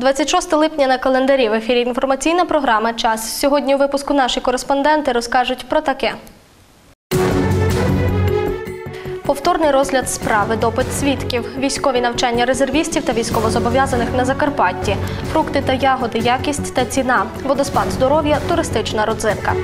26 липня на календарі в ефірі інформаційна програма Час. Сьогодні у випуску наші кореспонденти розкажуть про таке. Повторний розгляд справи, допит свідків, військові навчання резервістів та військовозобов'язаних на Закарпатті, фрукти та ягоди, якість та ціна, водоспад здоров'я, туристична родзинка.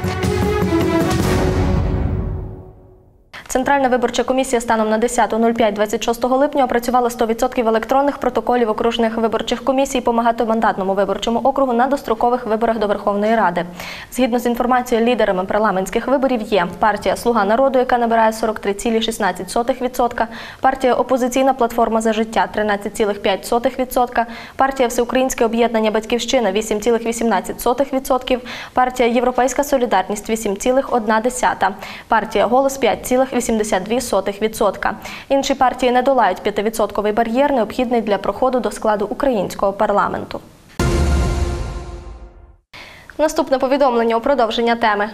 Центральна виборча комісія станом на 10.05.26 липня опрацювала 100% електронних протоколів окружних виборчих комісій по багатомандатному виборчому округу на дострокових виборах до Верховної Ради. Згідно з інформацією, лідерами парламентських виборів є партія Слуга народу, яка набирає 43,16%, партія Опозиційна платформа за життя 13,5%, партія Всеукраїнське об'єднання Батьківщина 8,18%, партія Європейська солідарність 8,1%, партія Голос 5,82%. Інші партії не долають 5% бар'єр, необхідний для проходу до складу українського парламенту. Наступне повідомлення у продовження теми.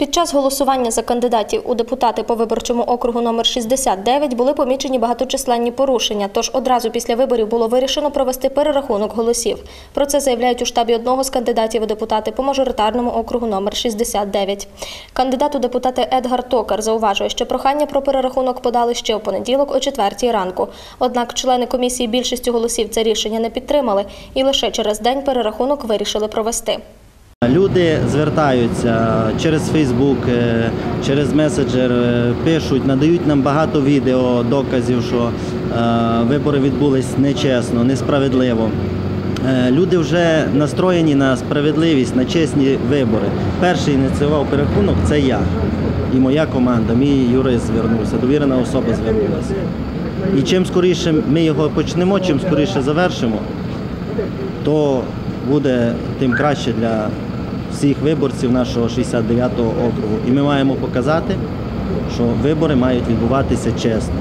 Під час голосування за кандидатів у депутати по виборчому округу номер 69 були помічені багаточисленні порушення, тож одразу після виборів було вирішено провести перерахунок голосів. Про це заявляють у штабі одного з кандидатів у депутати по мажоритарному округу номер 69. Кандидат у депутати Едгар Токар зауважує, що прохання про перерахунок подали ще у понеділок о 4 ранку. Однак члени комісії більшістю голосів це рішення не підтримали і лише через день перерахунок вирішили провести. Люди звертаються через Фейсбук, через меседжер, е, пишуть, надають нам багато відео, доказів, що е, вибори відбулись нечесно, несправедливо. Е, Люди вже настроєні на справедливість, на чесні вибори. Перший ініціював перерахунок це я і моя команда. Мій юрист звернувся, довірена особа звернулася. І чим скоріше ми його почнемо, чим скоріше завершимо, то буде тим краще для всіх виборців нашого 69-го округу. І ми маємо показати, що вибори мають відбуватися чесно.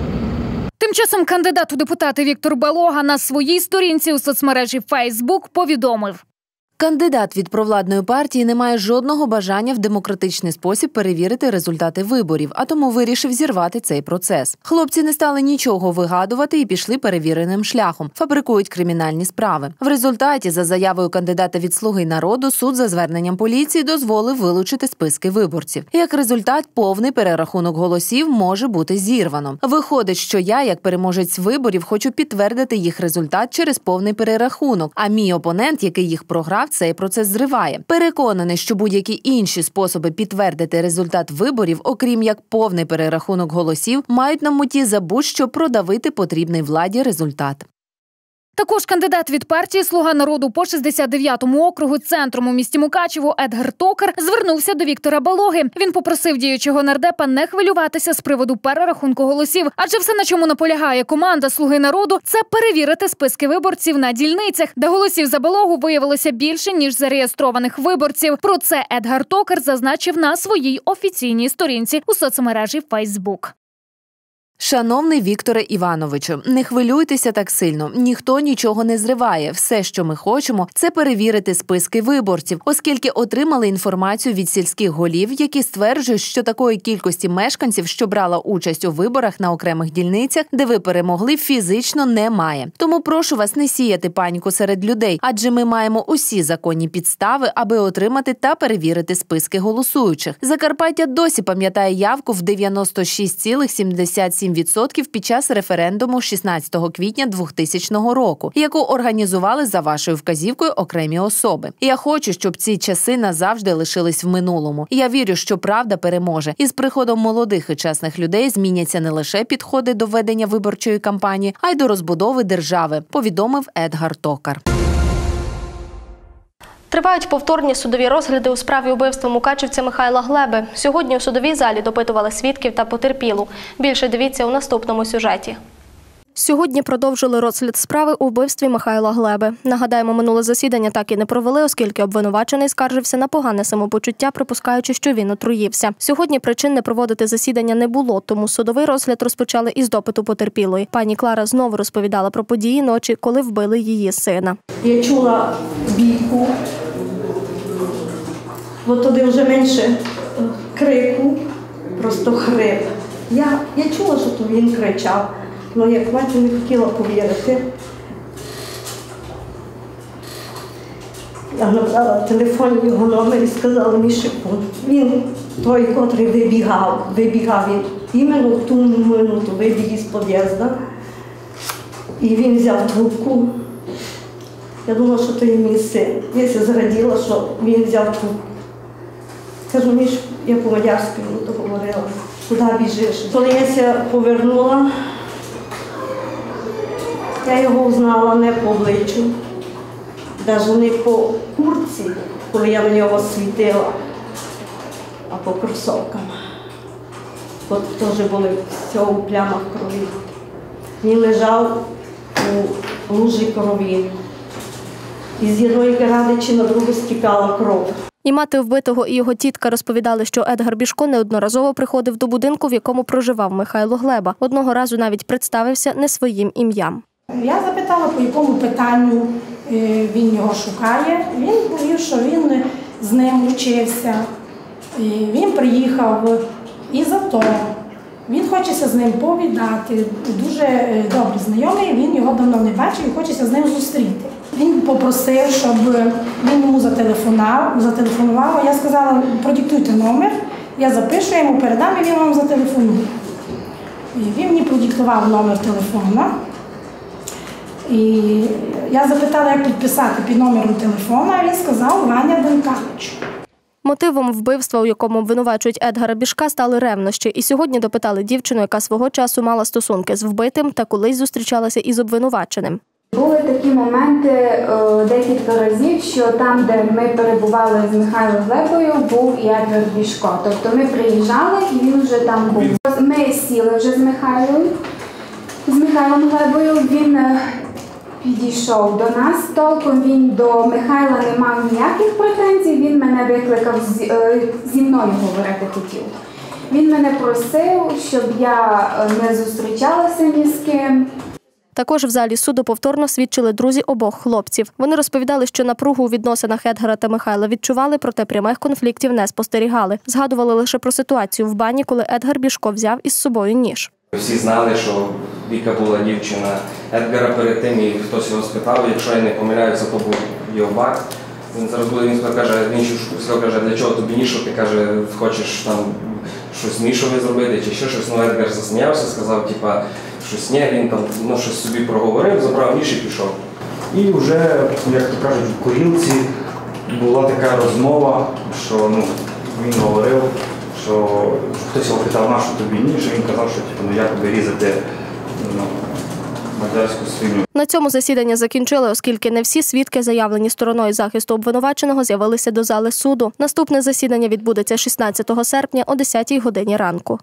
Тим часом кандидат у депутати Віктор Балога на своїй сторінці у соцмережі Facebook повідомив. Кандидат від провладної партії не має жодного бажання в демократичний спосіб перевірити результати виборів, а тому вирішив зірвати цей процес. Хлопці не стали нічого вигадувати і пішли перевіреним шляхом, фабрикують кримінальні справи. В результаті, за заявою кандидата від слуги народу, суд за зверненням поліції дозволив вилучити списки виборців. Як результат, повний перерахунок голосів може бути зірвано. Виходить, що я, як переможець виборів, хочу підтвердити їх результат через повний перерахунок. А мій опонент, який їх програв, цей процес зриває. Переконаний, що будь-які інші способи підтвердити результат виборів, окрім як повний перерахунок голосів, мають на меті за будь-що продавити потрібний владі результат. Також кандидат від партії Слуга народу по 69-му округу центром у місті Мукачево Едгар Токар звернувся до Віктора Балоги. Він попросив діючого нардепа не хвилюватися з приводу перерахунку голосів, адже все, на чому наполягає команда Слуги народу, це перевірити списки виборців на дільницях, де голосів за Балогу виявилося більше ніж зареєстрованих виборців. Про це Едгар Токар зазначив на своїй офіційній сторінці у соцмережі Facebook. Шановний Вікторе Івановичу, не хвилюйтеся так сильно. Ніхто нічого не зриває. Все, що ми хочемо, це перевірити списки виборців, оскільки отримали інформацію від сільських голів, які стверджують, що такої кількості мешканців, що брала участь у виборах на окремих дільницях, де ви перемогли, фізично немає. Тому прошу вас не сіяти паніку серед людей, адже ми маємо усі законні підстави, аби отримати та перевірити списки голосуючих. Закарпаття досі пам'ятає явку в 96,77% 7% під час референдуму 16 квітня 2000 року, яку організували за вашою вказівкою окремі особи. Я хочу, щоб ці часи назавжди лишились в минулому. Я вірю, що правда переможе, і з приходом молодих і чесних людей зміняться не лише підходи до ведення виборчої кампанії, а й до розбудови держави. Повідомив Едгар Токар. Тривають повторні судові розгляди у справі убивства мукачівця Михайла Глеби. Сьогодні у судовій залі допитували свідків та потерпілу. Більше дивіться у наступному сюжеті. Сьогодні продовжили розгляд справи у вбивстві Михайла Глеби. Нагадаємо, минуле засідання так і не провели, оскільки обвинувачений скаржився на погане самопочуття, припускаючи, що він отруївся. Сьогодні причин не проводити засідання не було, тому судовий розгляд розпочали із допиту потерпілої. Пані Клара знову розповідала про події ночі, коли вбили її сина. Я чула бійку, от туди вже менше е, крику, просто хрип. Я, я чула, що то він кричав, але як бачу, не хотіла повірити. Я набрала телефон його номер і сказала мій шепун. Він той, котрий вибігав, вибігав він іменно в ту минуту вибіг із під'їзду. І він взяв трубку. Я думала, що то є мій син. Я ся зраділа, що він взяв трубку. Кажу, Міш, я по-мадярськи говорила, куди біжиш. Коли я повернула, я його узнала не по обличчю, навіть не по курці, коли я на нього світила, а по кросовкам. От теж були все у плямах крові. Він лежав у лужі крові. І з одної радичі на другу стікала кров. І мати вбитого і його тітка розповідали, що Едгар Бішко неодноразово приходив до будинку, в якому проживав Михайло Глеба. Одного разу навіть представився не своїм ім'ям. Я запитала, по якому питанню е, він його шукає. Він повів, що він з ним вчився. Він приїхав із АТО. Він хочеться з ним повідати. Дуже е, добре знайомий, він його давно не бачив і хочеться з ним зустріти. Він попросив, щоб він йому зателефонував, зателефонував. Я сказала, продиктуйте номер, я запишу, йому передам і він вам зателефонує. Він мені продиктував номер телефона. І я запитала, як підписати під номером телефона, а він сказав Ваня Денкавич. Мотивом вбивства, у якому обвинувачують Едгара Бішка, стали ревнощі. І сьогодні допитали дівчину, яка свого часу мала стосунки з вбитим та колись зустрічалася із обвинуваченим. Були такі моменти е, декілька разів, що там, де ми перебували з Михайлом Глебою, був і Едвард Бішко. Тобто ми приїжджали і він вже там був. Ми сіли вже з Михайлом, з Михайлом Глебою. Він е, підійшов до нас. Толком він до Михайла не мав ніяких претензій. Він мене викликав зі, е, мною говорити хотів. Він мене просив, щоб я е, не зустрічалася ні з ким. Також в залі суду повторно свідчили друзі обох хлопців. Вони розповідали, що напругу у відносинах Едгара та Михайла відчували, проте прямих конфліктів не спостерігали. Згадували лише про ситуацію в бані, коли Едгар Бішко взяв із собою ніж. Всі знали, що Віка була дівчина Едгара перед тим, і хтось його спитав, якщо я не помиляюся, то був його бак. Він зараз буде, він каже, він сказав, каже, для чого тобі ніж, ти каже, хочеш там щось нішове зробити чи ще щось. Ну, Едгар засміявся, сказав, типа, щось ні, він там ну, щось собі проговорив, забрав ніж і пішов. І вже, як то кажуть, в курілці була така розмова, що ну, він говорив, що хтось його питав, нашу тобі ніж, і він казав, що типу, ну, як тобі різати ну, мадярську свиню. На цьому засідання закінчили, оскільки не всі свідки, заявлені стороною захисту обвинуваченого, з'явилися до зали суду. Наступне засідання відбудеться 16 серпня о 10 годині ранку.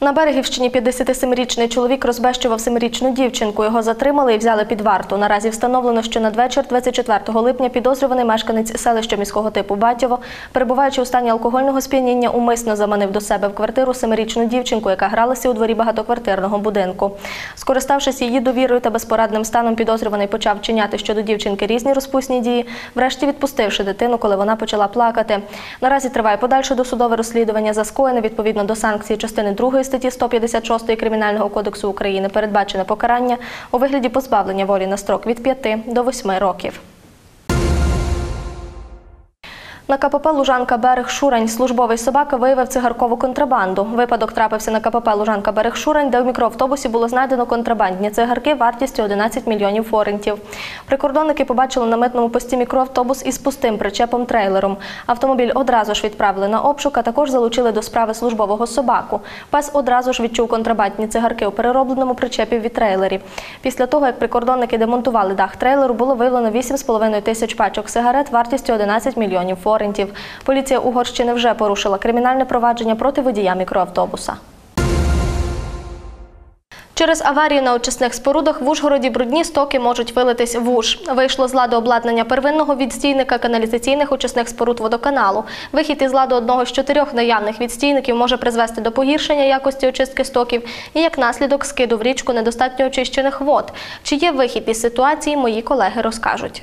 На Берегівщині 57-річний чоловік розбещував 7-річну дівчинку. Його затримали і взяли під варту. Наразі встановлено, що надвечір 24 липня підозрюваний мешканець селища міського типу Батьово, перебуваючи у стані алкогольного сп'яніння, умисно заманив до себе в квартиру 7-річну дівчинку, яка гралася у дворі багатоквартирного будинку. Скориставшись її довірою та безпорадним станом, підозрюваний почав чиняти щодо дівчинки різні розпусні дії, врешті відпустивши дитину, коли вона почала плакати. Наразі триває подальше досудове розслідування за скоєне відповідно до санкцій частини 2 статті 156 Кримінального кодексу України передбачене покарання у вигляді позбавлення волі на строк від 5 до 8 років. На КПП Лужанка Берег Шурань службовий собака виявив цигаркову контрабанду. Випадок трапився на КПП Лужанка Берег Шурань, де в мікроавтобусі було знайдено контрабандні цигарки вартістю 11 мільйонів форентів. Прикордонники побачили на митному пості мікроавтобус із пустим причепом трейлером. Автомобіль одразу ж відправили на обшук, а також залучили до справи службового собаку. Пес одразу ж відчув контрабандні цигарки у переробленому причепі від трейлері. Після того, як прикордонники демонтували дах трейлеру, було виявлено 8,5 тисяч пачок сигарет вартістю 11 мільйонів форентів. Поліція Угорщини вже порушила кримінальне провадження проти водія мікроавтобуса. Через аварію на очисних спорудах в Ужгороді брудні стоки можуть вилитись в Уж. Вийшло з ладу обладнання первинного відстійника каналізаційних очисних споруд водоканалу. Вихід із ладу одного з чотирьох наявних відстійників може призвести до погіршення якості очистки стоків і як наслідок скиду в річку недостатньо очищених вод. Чи є вихід із ситуації, мої колеги розкажуть.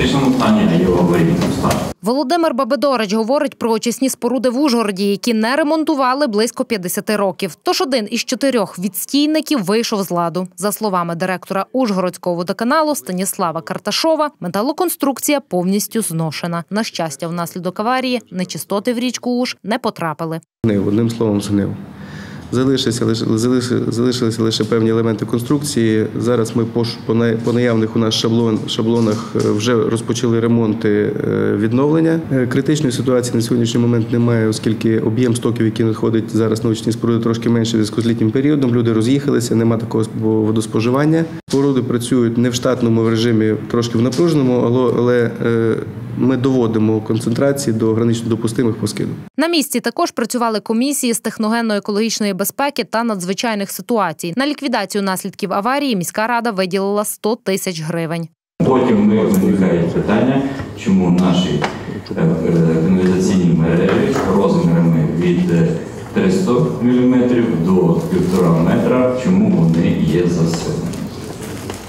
Критичному стані, а є в аварійному стані. Володимир Бабедорич говорить про очисні споруди в Ужгороді, які не ремонтували близько 50 років. Тож один із чотирьох відстійників вийшов з ладу. За словами директора Ужгородського водоканалу Станіслава Карташова, металоконструкція повністю зношена. На щастя, внаслідок аварії нечистоти в річку Уж не потрапили. Одним словом, згнив. Залишилися, лише- залиши- залишилися лише певні елементи конструкції. Зараз ми по, наявних у нас шаблон, шаблонах е, вже розпочали ремонти е, відновлення. Е, Критичної ситуації на сьогоднішній момент немає, оскільки об'єм стоків, який надходить зараз на очні споруди, трошки менше в зв'язку з літнім періодом. Люди роз'їхалися, нема такого спо- водоспоживання. Споруди працюють не в штатному режимі, трошки в напруженому, але, ми доводимо концентрації до гранично допустимих по скиду. На місці також працювали комісії з техногенно-екологічної безпеки та надзвичайних ситуацій. На ліквідацію наслідків аварії міська рада виділила 100 тисяч гривень. Потім ми виникає питання, чому наші е, е, каналізаційні мережі розмірами від е, 300 мм до 1,5 метра, чому вони є засилені.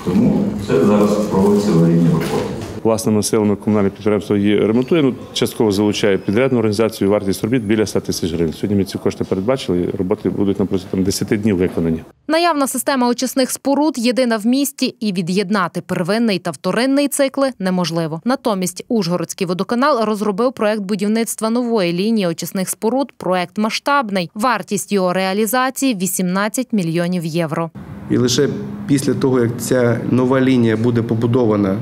Тому це зараз проводиться аварійні роботи. Власними силами комунальне підприємство її ремонтує. Ну, частково залучає підрядну організацію. Вартість робіт біля 100 тисяч гривень. Сьогодні ми ці кошти передбачили. і Роботи будуть на протязі там, 10 днів виконані. Наявна система очисних споруд єдина в місті, і від'єднати первинний та вторинний цикли неможливо. Натомість Ужгородський водоканал розробив проект будівництва нової лінії очисних споруд. Проект масштабний. Вартість його реалізації 18 мільйонів євро. І лише після того, як ця нова лінія буде побудована,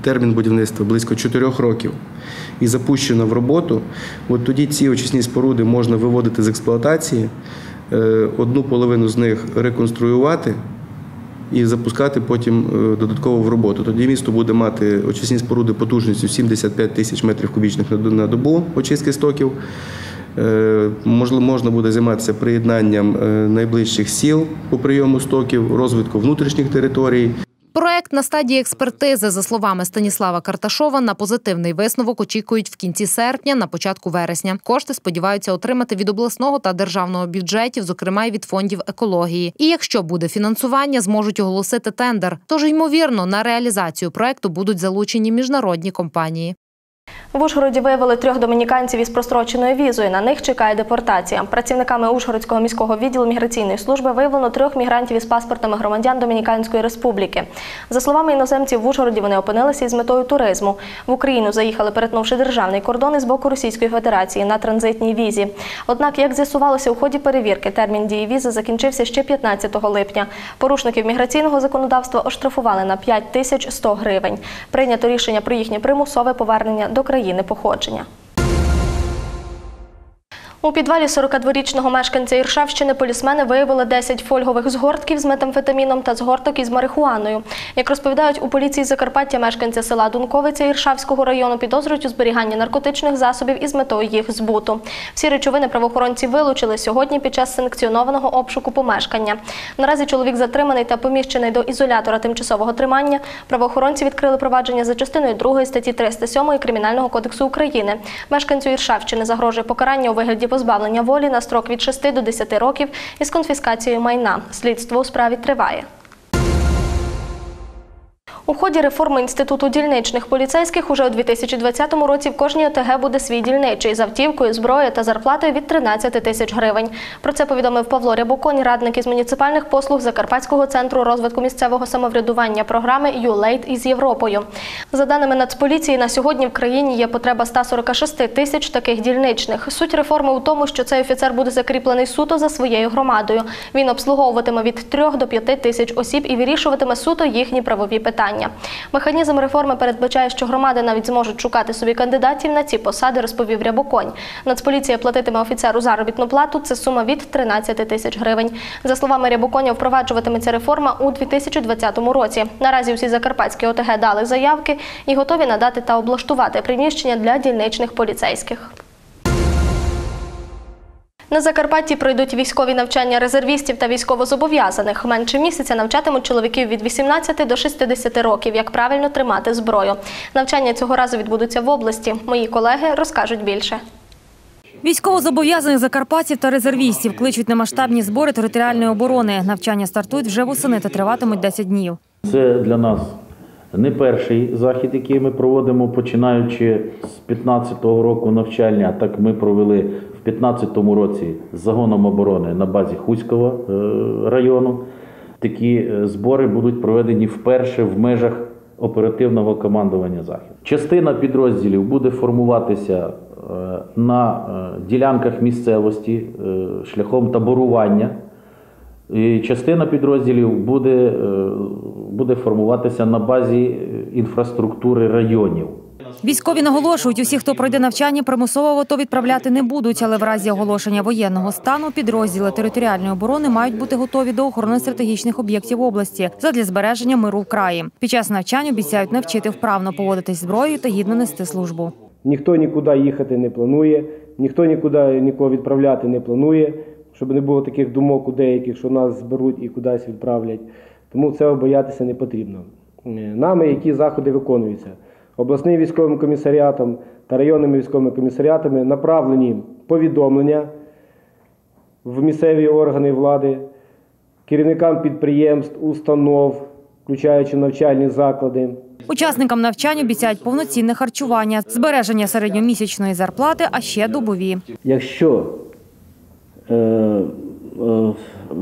термін будівництва близько 4 років, і запущена в роботу, от тоді ці очисні споруди можна виводити з експлуатації, е, одну половину з них реконструювати. І запускати потім е, додатково в роботу. Тоді місто буде мати очисні споруди потужністю 75 тисяч метрів кубічних на добу очистки стоків. Е, можна буде займатися приєднанням найближчих сіл по прийому стоків, розвитку внутрішніх територій. Проект на стадії експертизи, за словами Станіслава Карташова, на позитивний висновок очікують в кінці серпня, на початку вересня. Кошти сподіваються отримати від обласного та державного бюджетів, зокрема й від фондів екології. І якщо буде фінансування, зможуть оголосити тендер. Тож ймовірно, на реалізацію проекту будуть залучені міжнародні компанії. В Ужгороді виявили трьох домініканців із простроченою візою. На них чекає депортація. Працівниками Ужгородського міського відділу міграційної служби виявлено трьох мігрантів із паспортами громадян Домініканської республіки. За словами іноземців, в Ужгороді вони опинилися із метою туризму. В Україну заїхали, перетнувши державний кордон із боку Російської Федерації на транзитній візі. Однак, як з'ясувалося у ході перевірки, термін дії візи закінчився ще 15 липня. Порушників міграційного законодавства оштрафували на 5 тисяч 100 гривень. Прийнято рішення про їхнє примусове повернення до країни походження. У підвалі 42-річного мешканця Іршавщини полісмени виявили 10 фольгових згортків з метамфетаміном та згорток із марихуаною. Як розповідають у поліції Закарпаття, мешканця села Дунковиця Іршавського району підозрюють у зберіганні наркотичних засобів із метою їх збуту. Всі речовини правоохоронці вилучили сьогодні під час санкціонованого обшуку помешкання. Наразі чоловік затриманий та поміщений до ізолятора тимчасового тримання. Правоохоронці відкрили провадження за частиною 2 статті 307 Кримінального кодексу України. Мешканцю Іршавщини загрожує покарання у вигляді позбавлення волі на строк від 6 до 10 років із конфіскацією майна. Слідство у справі триває. У ході реформи інституту дільничних поліцейських уже у 2020 році в кожній ОТГ буде свій дільничий з автівкою, зброєю та зарплатою від 13 тисяч гривень. Про це повідомив Павло Рябоконь, радник із муніципальних послуг Закарпатського центру розвитку місцевого самоврядування програми «ЮЛЕЙТ» із Європою. За даними Нацполіції, на сьогодні в країні є потреба 146 тисяч таких дільничних. Суть реформи у тому, що цей офіцер буде закріплений суто за своєю громадою. Він обслуговуватиме від 3 до 5 тисяч осіб і вирішуватиме суто їхні правові питання. Механізм реформи передбачає, що громади навіть зможуть шукати собі кандидатів на ці посади, розповів Рябоконь. Нацполіція платитиме офіцеру заробітну плату. Це сума від 13 тисяч гривень. За словами Рябоконя, впроваджуватиметься реформа у 2020 році. Наразі всі закарпатські ОТГ дали заявки і готові надати та облаштувати приміщення для дільничних поліцейських. На Закарпатті пройдуть військові навчання резервістів та військовозобов'язаних. Менше місяця навчатимуть чоловіків від 18 до 60 років, як правильно тримати зброю. Навчання цього разу відбудуться в області. Мої колеги розкажуть більше. Військовозобов'язаних закарпатців та резервістів кличуть на масштабні збори територіальної оборони. Навчання стартують вже восени та триватимуть 10 днів. Це для нас Не перший захід, який ми проводимо, починаючи з 15-го року навчання. Так ми провели в 15-му році з загоном оборони на базі Хуського е, району. Такі е, збори будуть проведені вперше в межах оперативного командування захід. Частина підрозділів буде формуватися е, на ділянках місцевості шляхом таборування. І частина підрозділів буде, е, буде формуватися на базі е, інфраструктури районів. Військові наголошують, усі, хто пройде навчання, примусово в АТО відправляти не будуть, але в разі оголошення воєнного стану підрозділи територіальної оборони мають бути готові до охорони стратегічних об'єктів області задля збереження миру в краї. Під час навчань обіцяють навчити вправно поводитись зброєю та гідно нести службу. Ніхто нікуди їхати не планує, ніхто нікуди нікого відправляти не планує, щоб не було таких думок у деяких, що нас зберуть і кудись відправлять. Тому цього боятися не потрібно. Е, Нами які заходи виконуються? Обласним військовим комісаріатом та районними військовими комісаріатами направлені повідомлення в місцеві органи влади, керівникам підприємств, установ, включаючи навчальні заклади. Учасникам навчань обіцяють повноцінне харчування, збереження середньомісячної зарплати, а ще добові. Якщо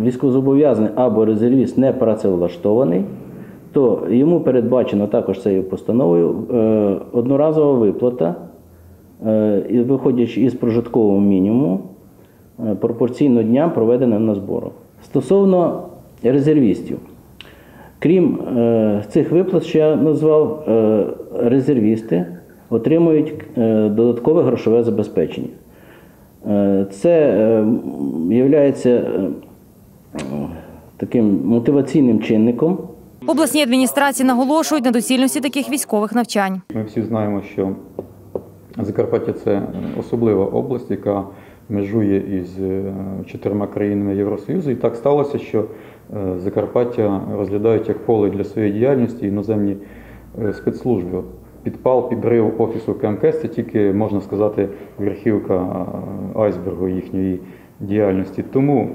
військовозобов'язаний або резервіст не працевлаштований, то йому передбачено також цією постановою е, одноразова виплата, е, виходячи із прожиткового мінімуму, е, пропорційно дням проведеним на зборах. Стосовно резервістів, крім е, цих виплат, що я назвав, е, резервісти отримують е, додаткове грошове забезпечення. Е, Це є таким мотиваційним чинником. Обласні адміністрації наголошують на доцільності таких військових навчань. Ми всі знаємо, що Закарпаття це особлива область, яка межує із е, чотирма країнами Євросоюзу. І так сталося, що е, Закарпаття розглядають як поле для своєї діяльності іноземні е, спецслужби. Підпал, підрив офісу КМКС це тільки, можна сказати, верхівка айсбергу їхньої діяльності. Тому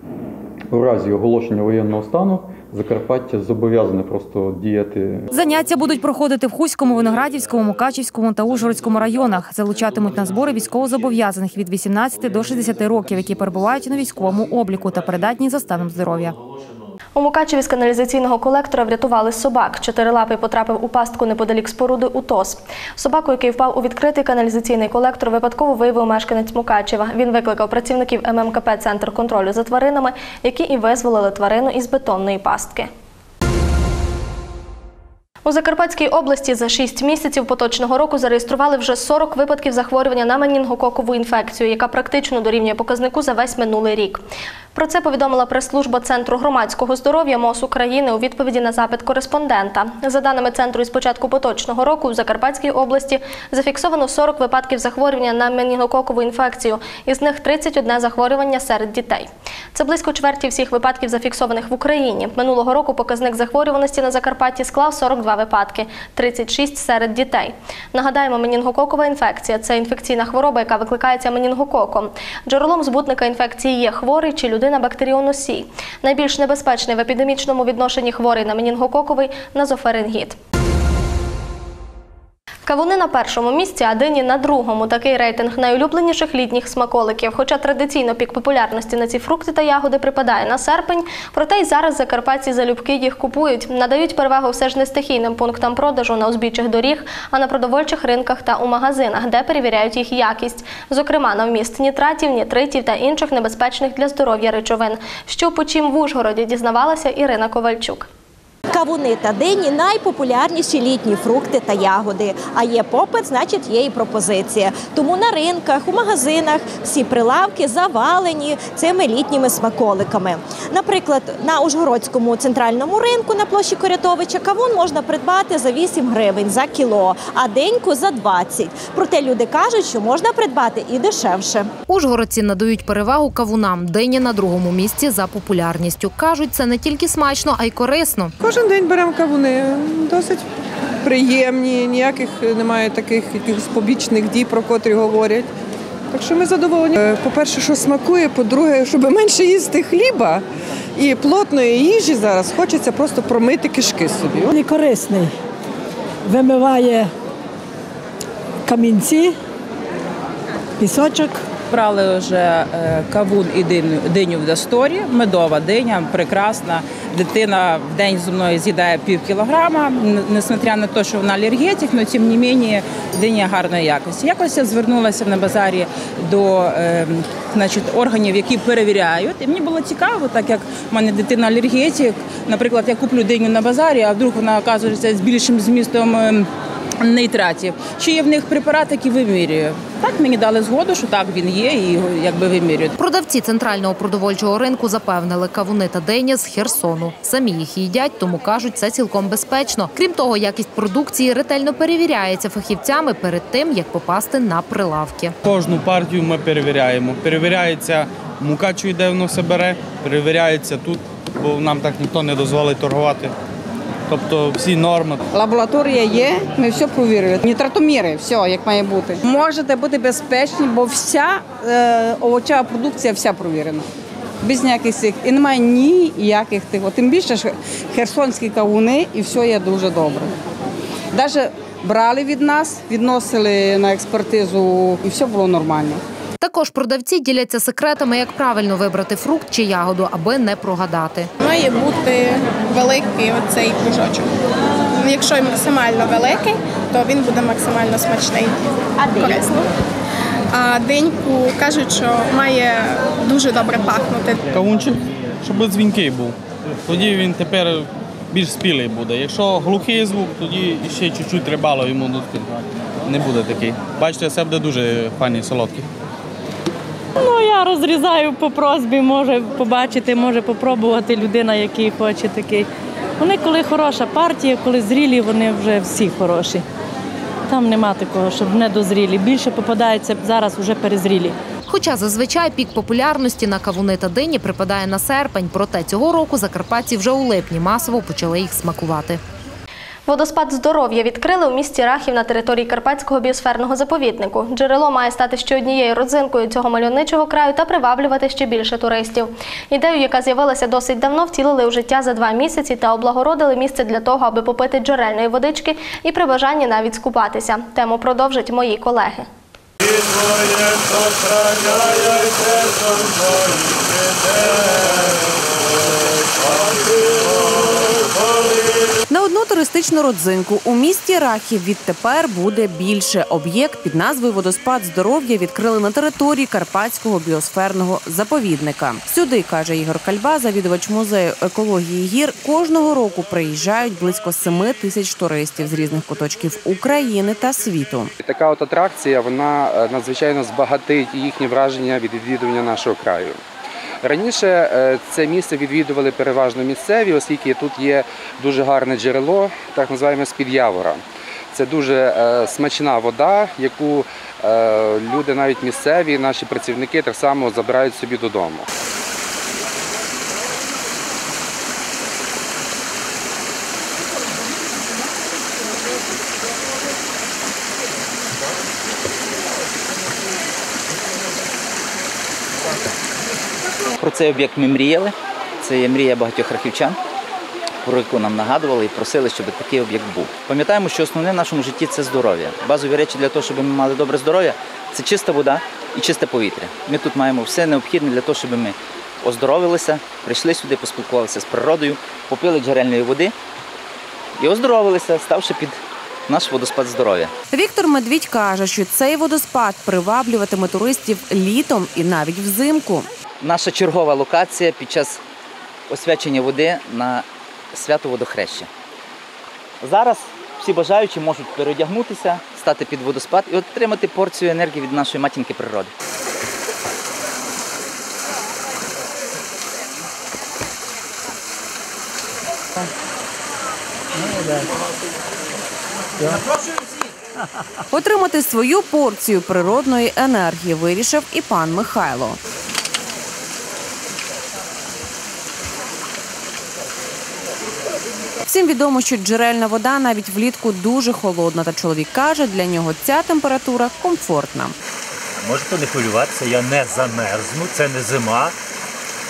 у разі оголошення воєнного стану Закарпаття зобов'язане просто діяти Заняття будуть проходити в Хуському, Виноградівському, Мукачівському та Ужгородському районах. Залучатимуть на збори військовозобов'язаних від 18 до 60 років, які перебувають на військовому обліку та придатні за станом здоров'я. У Мукачеві з каналізаційного колектора врятували собак. Чотирилапий потрапив у пастку неподалік споруди УТОС. Собаку, який впав у відкритий каналізаційний колектор, випадково виявив мешканець Мукачева. Він викликав працівників ММКП Центр контролю за тваринами, які і визволили тварину із бетонної пастки. У Закарпатській області за 6 місяців поточного року зареєстрували вже 40 випадків захворювання на менінгококову інфекцію, яка практично дорівнює показнику за весь минулий рік. Про це повідомила прес-служба Центру громадського здоров'я МОЗ України у відповіді на запит кореспондента. За даними центру, із початку поточного року в Закарпатській області зафіксовано 40 випадків захворювання на менінгококову інфекцію, із них 31 захворювання серед дітей. Це близько чверті всіх випадків, зафіксованих в Україні. Минулого року показник захворюваності на Закарпатті склав 42 випадки, 36 серед дітей. Нагадаємо, менінгококова інфекція це інфекційна хвороба, яка викликається менінгококом. Джерелом збутника інфекції є хворий чи людина бактеріоносій. Найбільш небезпечний в епідемічному відношенні хворий на менінгококовий назофарингіт. Кавуни на першому місці, а дині на другому. Такий рейтинг найулюбленіших літніх смаколиків. Хоча традиційно пік популярності на ці фрукти та ягоди припадає на серпень, проте й зараз закарпатці залюбки їх купують. Надають перевагу все ж не стихійним пунктам продажу на узбіччях доріг, а на продовольчих ринках та у магазинах, де перевіряють їх якість. Зокрема, на вміст нітратів, нітритів та інших небезпечних для здоров'я речовин. Що по чим в Ужгороді дізнавалася Ірина Ковальчук. Кавуни та дині найпопулярніші літні фрукти та ягоди. А є попит, значить є і пропозиція. Тому на ринках, у магазинах всі прилавки завалені цими літніми смаколиками. Наприклад, на Ужгородському центральному ринку на площі Корятовича кавун можна придбати за 8 гривень за кіло, а деньку за 20. Проте люди кажуть, що можна придбати і дешевше. Ужгородці надають перевагу кавунам. Дині на другому місці за популярністю. Кажуть, це не тільки смачно, а й корисно. Кожен день беремо кавуни. Досить приємні, ніяких немає таких якихось побічних дій, про котрі говорять. Так що ми задоволені. Е, По-перше, що смакує, по-друге, щоб менше їсти хліба, І плотної їжі зараз хочеться просто промити кишки собі. Він корисний. Вимиває камінці, пісочок. Брали вже е, кавун і диню, в Дасторі, медова диня, прекрасна. Дитина в день зі мною з'їдає пів кілограма, несмотря на те, що вона алергетик, але тим не менше диня гарної якості. Якось я звернулася на базарі до е, значить, органів, які перевіряють. І мені було цікаво, так як в мене дитина алергетик. Наприклад, я куплю диню на базарі, а вдруг вона оказується з більшим змістом. Нейтратів, чи є в них препарат, який вимірює. Так мені дали згоду, що так він є, і його якби вимірюють. Продавці центрального продовольчого ринку запевнили кавуни та дині з Херсону. Самі їх їдять, тому кажуть, це цілком безпечно. Крім того, якість продукції ретельно перевіряється фахівцями перед тим, як попасти на прилавки. Кожну партію ми перевіряємо. Перевіряється мука, чи йде воно все бере, перевіряється тут, бо нам так ніхто не дозволить торгувати. Тобто всі норми. Лабораторія є, ми все провірили. Нітратоміри, все як має бути. Можете бути безпечні, бо вся е, овочева продукція вся провірена. Без ніяких цих. І немає ніяких тих. Тим більше що херсонські кавуни і все є дуже добре. Навіть брали від нас, відносили на експертизу, і все було нормально. Також продавці діляться секретами, як правильно вибрати фрукт чи ягоду, аби не прогадати. Має бути великий оцей кружочок. Якщо максимально великий, то він буде максимально смачний і корисний. А деньку кажуть, що має дуже добре пахнути. Кавунчик, щоб дзвінкий був. Тоді він тепер більш спілий буде. Якщо глухий звук, тоді ще чуть-чуть трибало йому. Не буде такий. Бачите, це буде дуже файний солодкий. Ну, я розрізаю по просьбі, може побачити, може попробувати людина, який хоче такий. Вони, коли хороша партія, коли зрілі, вони вже всі хороші. Там нема такого, щоб не дозрілі. Більше попадається зараз вже перезрілі. Хоча зазвичай пік популярності на кавуни та дині припадає на серпень, проте цього року закарпатці вже у липні масово почали їх смакувати. Водоспад здоров'я відкрили у місті Рахів на території Карпатського біосферного заповіднику. Джерело має стати ще однією родзинкою цього мальовничого краю та приваблювати ще більше туристів. Ідею, яка з'явилася досить давно, втілили у життя за два місяці та облагородили місце для того, аби попити джерельної водички і при бажанні навіть скупатися. Тему продовжать мої колеги. На одну туристичну родзинку у місті Рахів відтепер буде більше. Об'єкт під назвою Водоспад здоров'я відкрили на території Карпатського біосферного заповідника. Сюди каже Ігор Кальба, завідувач музею екології гір. Кожного року приїжджають близько 7 тисяч туристів з різних куточків України та світу. Така от атракція вона е, надзвичайно збагатить їхні враження від відвідування нашого краю. Раніше е, це місце відвідували переважно місцеві, оскільки тут є дуже гарне джерело, так називаємо з-під явора. Це дуже е, смачна вода, яку е, люди, навіть місцеві, наші працівники так само забирають собі додому. Про цей об'єкт ми мріяли. Це є мрія багатьох рахівчан, про яку нам нагадували і просили, щоб такий об'єкт був. Пам'ятаємо, що основне в нашому житті це здоров'я. Базові речі для того, щоб ми мали добре здоров'я, це чиста вода і чисте повітря. Ми тут маємо все необхідне для того, щоб ми оздоровилися, прийшли сюди, поспілкувалися з природою, попили джерельної води і оздоровилися, ставши під наш водоспад здоров'я. Віктор Медвідь каже, що цей водоспад приваблюватиме туристів літом і навіть взимку. Наша чергова локація під час освячення води на свято водохреща. Зараз всі бажаючі можуть переодягнутися, стати під водоспад і отримати порцію енергії від нашої матінки природи. Отримати свою порцію природної енергії вирішив і пан Михайло. Всім відомо, що джерельна вода навіть влітку дуже холодна, та чоловік каже, для нього ця температура комфортна. Можете не хвилюватися, я не замерзну, це не зима.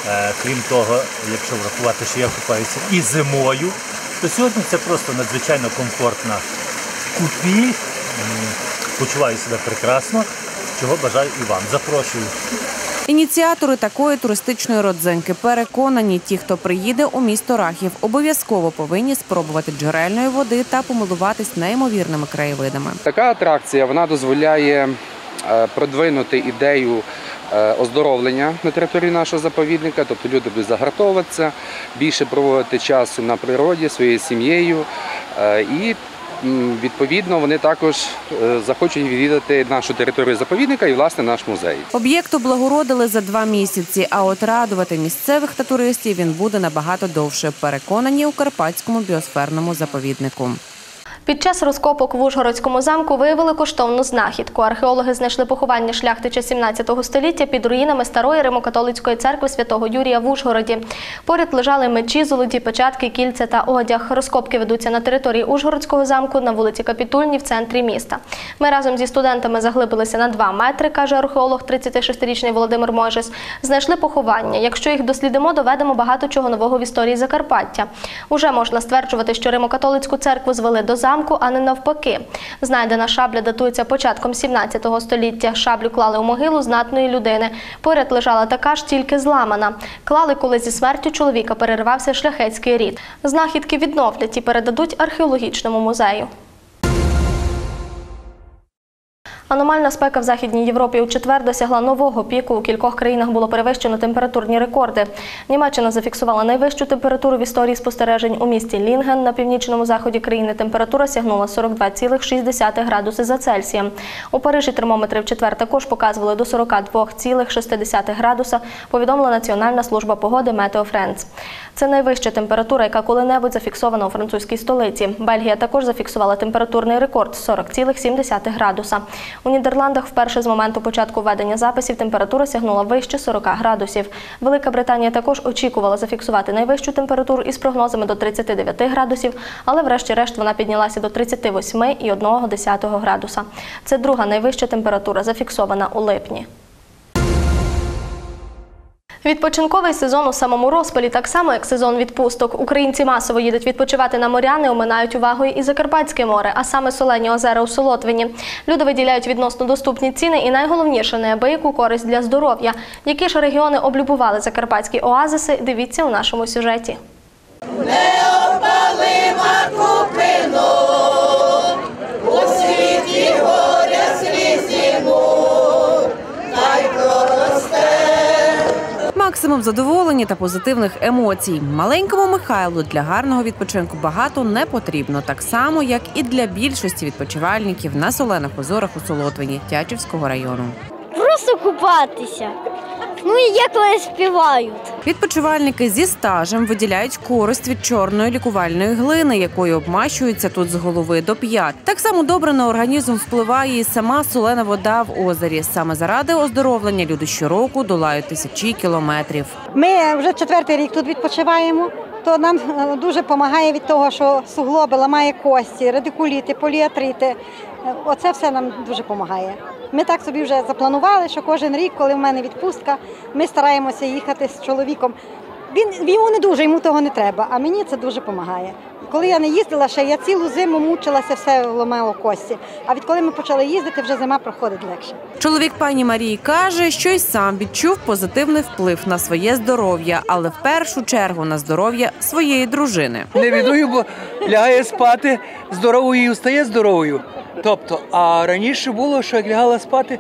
Е, Крім того, якщо врахувати, що я купаюся і зимою, то сьогодні це просто надзвичайно комфортна купі. М, Почуваю себе прекрасно, чого бажаю і вам. Запрошую. Ініціатори такої туристичної родзинки переконані, ті, хто приїде у місто Рахів, обов'язково повинні спробувати джерельної води та помилуватись неймовірними краєвидами. Така атракція вона дозволяє е, продвинути ідею е, оздоровлення на території нашого заповідника, тобто люди будуть загартовуватися, більше проводити часу на природі своєю сім'єю е, і. Відповідно, вони також е, захочуть відвідати нашу територію заповідника і власне наш музей. Об'єкт облагородили за два місяці, а от радувати місцевих та туристів він буде набагато довше. Переконані у Карпатському біосферному заповіднику. Під час розкопок в Ужгородському замку виявили коштовну знахідку. Археологи знайшли поховання шляхтича 17 століття під руїнами старої римокатолицької церкви святого Юрія в Ужгороді. Поряд лежали мечі, золоті печатки, кільця та одяг. Розкопки ведуться на території Ужгородського замку на вулиці Капітульні в центрі міста. Ми разом зі студентами заглибилися на 2 метри, каже археолог 36-річний Володимир Можес. Знайшли поховання. Якщо їх дослідимо, доведемо багато чого нового в історії Закарпаття. Уже можна стверджувати, що римокатолицьку церкву звели до замку, а не навпаки. Знайдена шабля датується початком 17 століття. Шаблю клали у могилу знатної людини. Поряд лежала така ж, тільки зламана. Клали, коли зі смертю чоловіка перервався шляхетський рід. Знахідки відновлять і передадуть археологічному музею. Аномальна спека в Західній Європі у четвер досягла нового піку. У кількох країнах було перевищено температурні рекорди. Німеччина зафіксувала найвищу температуру в історії спостережень у місті Лінген. На північному заході країни температура сягнула 42,6 градуси за Цельсієм. У Парижі термометри в четвер також показували до 42,6 градуса, повідомила Національна служба погоди Метео Френц. Це найвища температура, яка коли-небудь зафіксована у французькій столиці. Бельгія також зафіксувала температурний рекорд 40,7 градуса. У Нідерландах вперше з моменту початку ведення записів температура сягнула вище 40 градусів. Велика Британія також очікувала зафіксувати найвищу температуру із прогнозами до 39 градусів, але врешті-решт вона піднялася до 38,1 градуса. Це друга найвища температура, зафіксована у липні. Відпочинковий сезон у самому розпалі, так само як сезон відпусток. Українці масово їдуть відпочивати на моря, не оминають увагою і Закарпатське море, а саме солені озера у Солотвині. Люди виділяють відносно доступні ціни і найголовніше неабияку користь для здоров'я. Які ж регіони облюбували закарпатські оазиси? Дивіться у нашому сюжеті. Неопалима купину, у Максимум задоволення та позитивних емоцій. Маленькому Михайлу для гарного відпочинку багато не потрібно, так само як і для більшості відпочивальників на солених озорах у Солотвині Тячівського району. Просто купатися. Ну і як вони співають. Відпочивальники зі стажем виділяють користь від чорної лікувальної глини, якою обмащуються тут з голови до п'ят. Так само добре на організм впливає і сама солена вода в озері. Саме заради оздоровлення люди щороку долають тисячі кілометрів. Ми вже четвертий рік тут відпочиваємо. То нам е, дуже допомагає від того, що суглоби ламає кості, радикуліти, поліатрити. Е, Оце все нам дуже допомагає. Ми так собі вже запланували, що кожен рік, коли в мене відпустка, ми стараємося їхати з чоловіком. Він йому не дуже, йому того не треба, а мені це дуже допомагає. Коли я не їздила ще, я цілу зиму мучилася, все ламало кості. А відколи ми почали їздити, вже зима проходить легше. Чоловік пані Марії каже, що й сам відчув позитивний вплив на своє здоров'я, але в першу чергу на здоров'я своєї дружини. Не відую, бо лягає спати здоровою і встає здоровою. Тобто, а раніше було, що як лягала спати,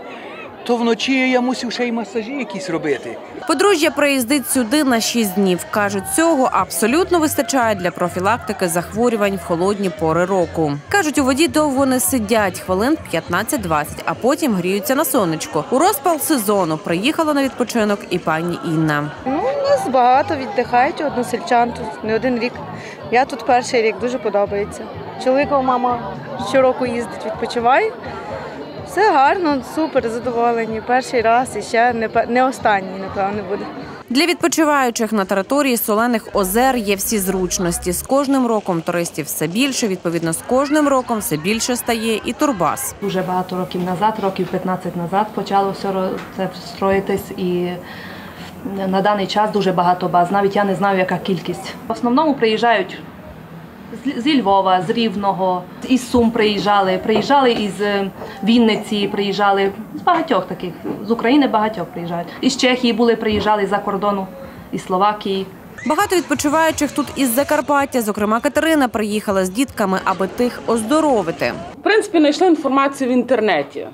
то вночі я мусив ще й масажі якісь робити. Подружжя приїздить сюди на 6 днів. кажуть, цього абсолютно вистачає для профілактики захворювань в холодні пори року. кажуть, у воді довго не сидять хвилин 15-20, а потім гріються на сонечко. У розпал сезону приїхала на відпочинок і пані Інна. Ну, у нас багато віддихають односельчан тут не один рік. Я тут перший рік, дуже подобається. Чоловікова мама щороку їздить, відпочиває. Все гарно, супер, задоволені. Перший раз і ще не, не останній, напевно, буде. Для відпочиваючих на території солених озер є всі зручності. З кожним роком туристів все більше. Відповідно, з кожним роком все більше стає і турбаз. Дуже багато років назад, років 15 назад, почало все це строїтись і на даний час дуже багато баз. Навіть я не знаю, яка кількість. В основному приїжджають зі Львова, з Рівного, із Сум приїжджали, приїжджали із е, Вінниці, приїжджали з багатьох таких, з України багатьох приїжджають. Із Чехії були, приїжджали за кордону, із Словакії. Багато відпочиваючих тут із Закарпаття. Зокрема, Катерина приїхала з дітками, аби тих оздоровити. В принципі, знайшли інформацію в інтернеті.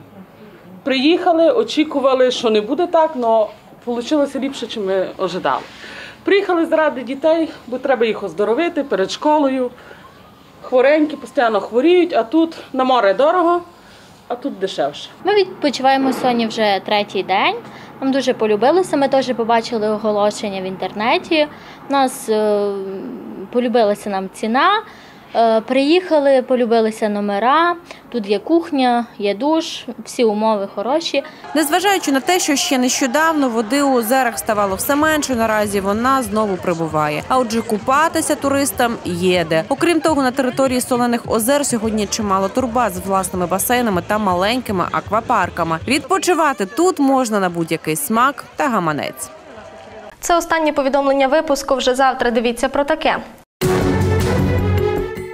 Приїхали, очікували, що не буде так, але вийшло ліпше, ніж ми ожидали. Приїхали заради дітей, бо треба їх оздоровити перед школою. Хворенькі постійно хворіють, а тут на море дорого, а тут дешевше. Ми відпочиваємо сьогодні вже третій день. Нам дуже полюбилося. Ми теж побачили оголошення в інтернеті. Нас е, полюбилася нам ціна. Е, приїхали, полюбилися номера. Тут є кухня, є душ, всі умови хороші. Незважаючи на те, що ще нещодавно води у озерах ставало все менше, наразі вона знову прибуває. А отже, купатися туристам є де. Окрім того, на території солених озер сьогодні чимало турбаз з власними басейнами та маленькими аквапарками. Відпочивати тут можна на будь-який смак та гаманець. Це останнє повідомлення випуску. Вже завтра дивіться про таке.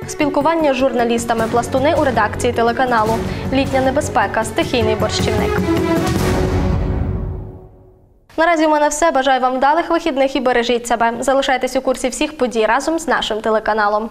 Спілкування з журналістами пластуни у редакції телеканалу. Літня небезпека. Стихійний борщівник. Наразі у мене все. Бажаю вам вдалих вихідних і бережіть себе. Залишайтесь у курсі всіх подій разом з нашим телеканалом.